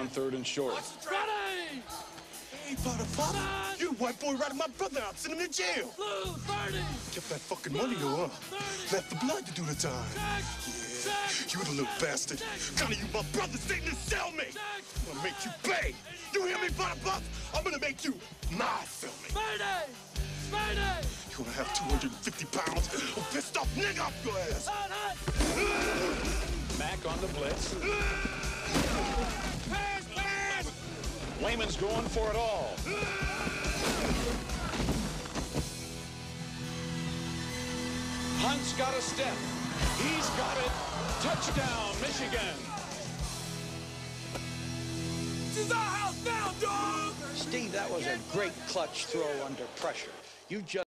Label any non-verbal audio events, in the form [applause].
on third and short. Ready! Hey, Potter Pop, you white boy ratted my brother out, send him to jail. Blue, 30! Kept that fucking money though, huh? Left the blood to do the time. Yeah. Check! You the little bastard. Gonna use my brother Satan to sell me. Check! I'm gonna make you pay. You hear me, Potter Pop? I'm gonna make you my sell me. Mayday! Mayday! You wanna have 250 pounds of pissed off nigga off your ass. Hot, hot! On the blitz. [laughs] Lehman's going for it all. Hunt's got a step. He's got it. Touchdown, Michigan. This is our house now, dog! Steve, that was a great clutch throw under pressure. You just